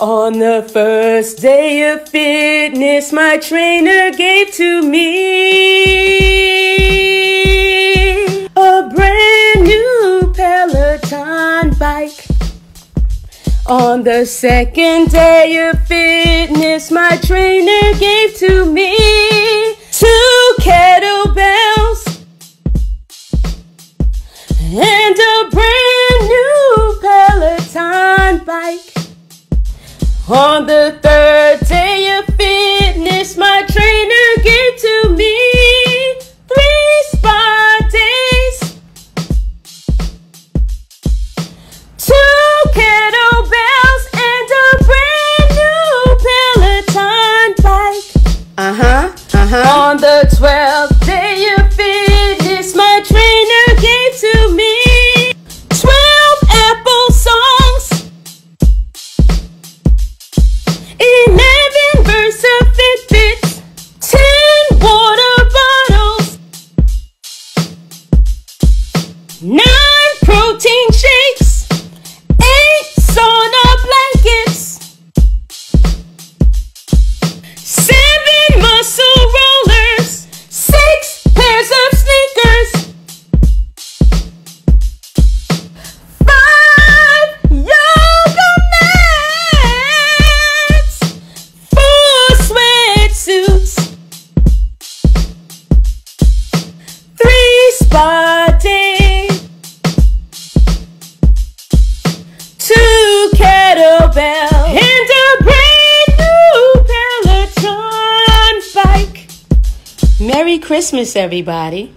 On the first day of fitness, my trainer gave to me a brand new Peloton bike. On the second day of fitness, my trainer gave to me two kettlebells and a brand new Peloton bike. On the third day of fitness, my trainer gave to me three spa days, two kettlebells, and a brand new Peloton bike. Uh huh. Uh huh. On the twelfth protein shakes, 8 sauna blankets, 7 muscle rollers, 6 pairs of sneakers, 5 yoga mats, four sweatsuits, three spa days, kettlebell, and a brand new Peloton bike. Merry Christmas, everybody.